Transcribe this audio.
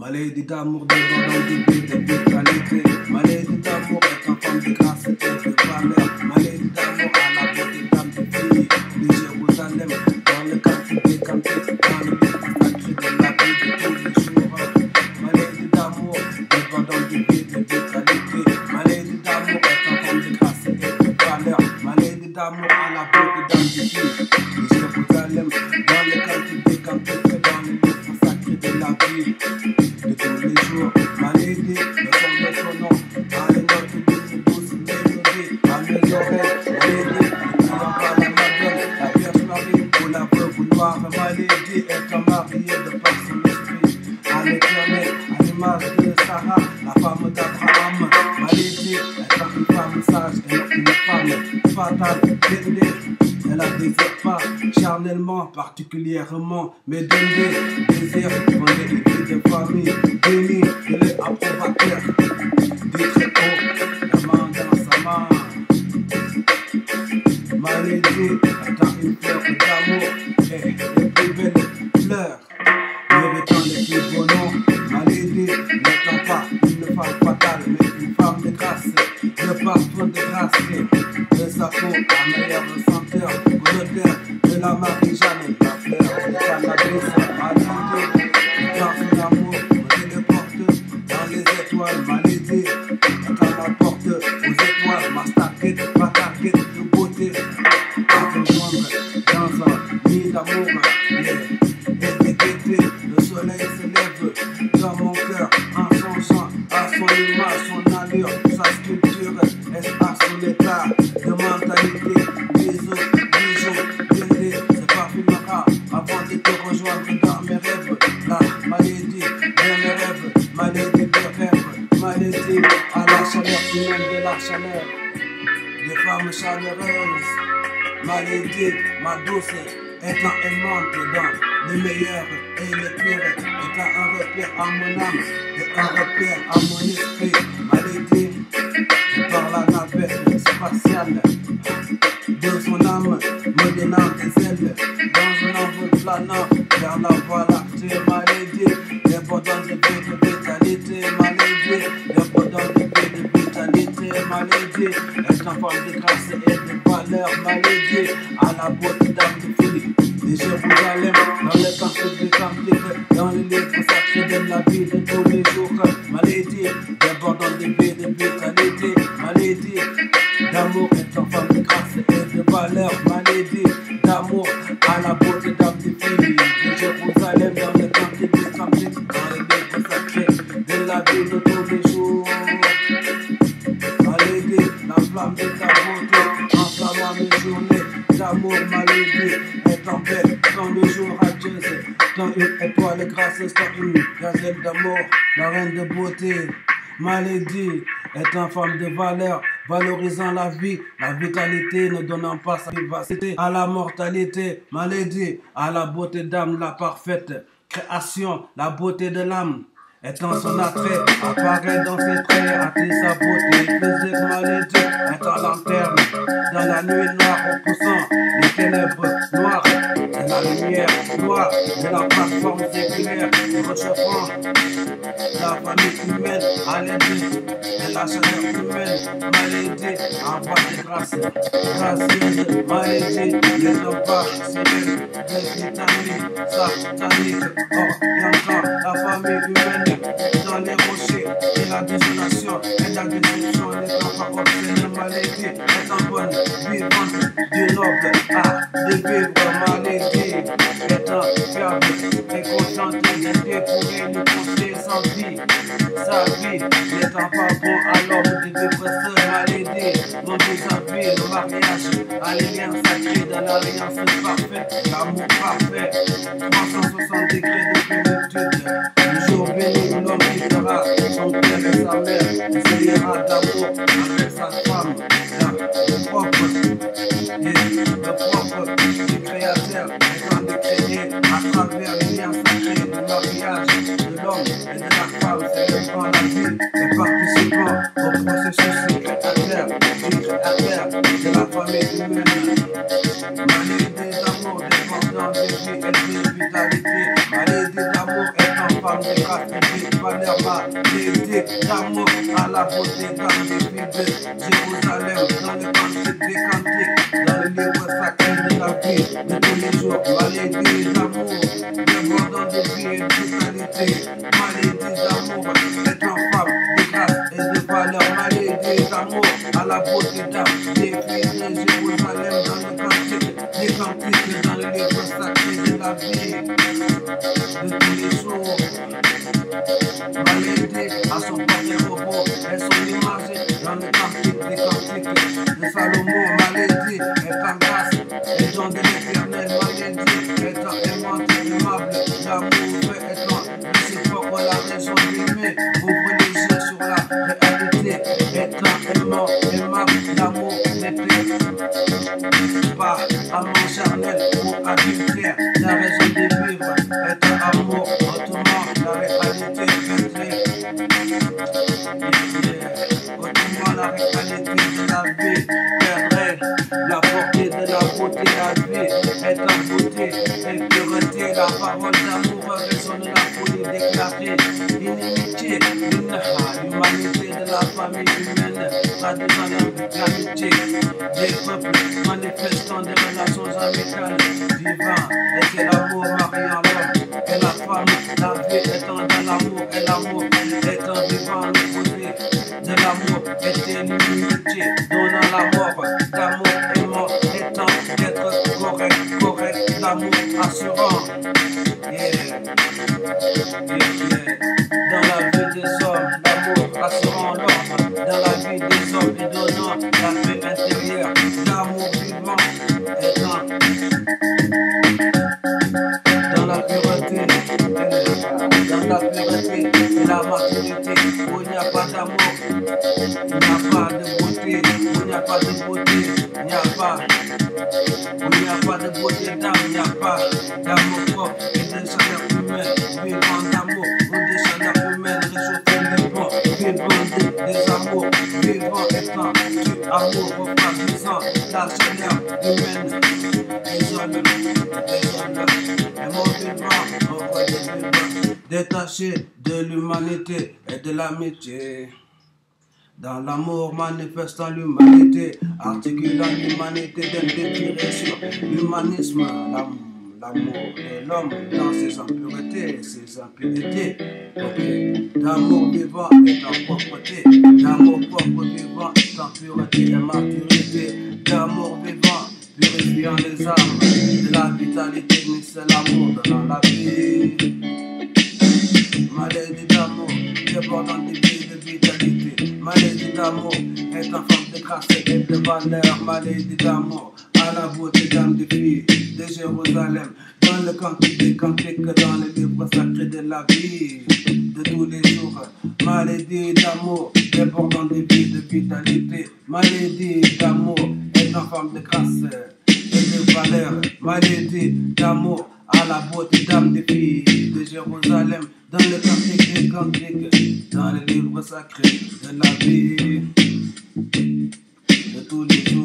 Maladie d'amour, de dans des vies de vitalité. Maladie d'amour est en forme de grâce et de valeur. Maladie d'amour à la la femme d'Abraham. Maladie est une femme sage et non une femme fatale. Dédé, elle la désire pas charnellement, particulièrement, mais désire fonder une vie de famille, chaleur des femmes chaleureuses. Maladie, ma douce, étant aimante dans les meilleurs et les pires, étant un repère à mon âme et un repère à mon esprit. Maladie, par la navette spatiale de son âme, me donnant des ailes dans un envol planant Philippe. De Jérusalem, dans le quartier des cantiques, dans les livres sacrés de la vie de tous les jours. Maladie, débordant de vie de vitalité. Maladie, d'amour est en forme de grâce et de valeur. Maladie, d'amour à la beauté d'âme de Philippe. De Jérusalem, dans le quartier des cantiques, dans les livres sacrés de la vie une grâce, quand une gazelle d'amour, la reine de beauté. Maladie est en forme de valeur, valorisant la vie, la vitalité, ne donnant pas sa vivacité à la mortalité. Maladie à la beauté d'âme, la parfaite création, la beauté de l'âme. Étant son attrait, apparaît dans ses traits, attire sa beauté physique, maladie, étant lanterne, dans la nuit noire, repoussant les ténèbres noires, la lumière noire de la plateforme séculaire, la famille humaine à l'aide de la chaleur humaine, maladie, en voie de grâce, gracieuse, maladie, les pas civils, des vitamines sataniques, orientant la famille humaine dans les rochers et la désolation et la destruction maladie étant bonne, vivante, noble art de vivre maladie étant fiable et contente de dépouiller le conseil sans vie. Sa vie pas bon à l'homme de vivre seul maladie. Non vis-à-vis le mariage à l'alliance sacrée dans l'alliance parfaite. L'amour parfait 360 degrés de plénitude. Le jour béni l'homme quittera son père et sa mère. Il s'unira d'amour avec sa femme le propre du créateur étant de créer à travers sacrés du mariage de l'homme et de la femme célébrant la vie et participant au processus de la famille dépendant de vitalité d'amour étant femme de grâce, de valeur, malédée d'amour à la beauté dans les filles de Jérusalem, dans les cantiques des cantiques, dans le livre sacré de la vie de tous les jours, malédée d'amour, débordant de vie et de vitalité, malédée d'amour, malédée d'amour à la beauté d'âme, des filles de Jérusalem, dans les cantiques, des cantiques, dans le livre sacré de la vie de tous les jours. Malédée à son premier repos et son image dans le cantique des cantiques de Salomon. Malédée est en grâce et don de l'éternel. Malédée est en aimant aimable. L'amour vrai étant réciproque la raison d'aimer. Manifestant des relations amicales divines. Et c'est l'amour mariant l'homme et la femme, la vie étant dans l'amour et l'amour étant vivant l'opposé de l'amour était l'humilité, donnant la mort, l'amour aimant étant d'être correct, correct, l'amour assurant. Yeah, yeah. Dans la vie des hommes, l'amour assurant l'ordre, dans la vie des hommes et donnant la paix intérieure, l'amour vivant étant n'y a pas de beauté, il n'y a pas, où il n'y a pas de beauté d'âme, il n'y a pas d'amour propre et de chaleur humaine, vivant d'amour, ou de chaleur humaine, réchauffant des bons, vivant des, des amours, vivant étant du amour refroidissant, la chaleur humaine, des hommes, des hommes, et mon vivant, envoie des vivants, détaché de l'humanité et de l'amitié. Dans l'amour manifestant l'humanité, articulant l'humanité d'un détiré sur l'humanisme, l'am- l'amour de l'homme dans ses impuretés, ses impuretés. Ok, D'amour vivant et en propreté, d'amour propre vivant en pureté et maturité, d'amour vivant purifiant les âmes, de la vitalité, mais c'est l'amour dans la vie. Grâce et de valeur. Maladie d'amour, à la beauté d'âme de de Jérusalem. Dans le cantique des cantiques, dans le livre sacré de la vie de tous les jours. Maladie d'amour, débordant de vie de vitalité. Maladie d'amour, est en forme de grâce et de valeur. Maladie d'amour, à la beauté d'âme des filles de Jérusalem, dans le cantique des cantiques, dans le livre sacré de la vie de tous les jours.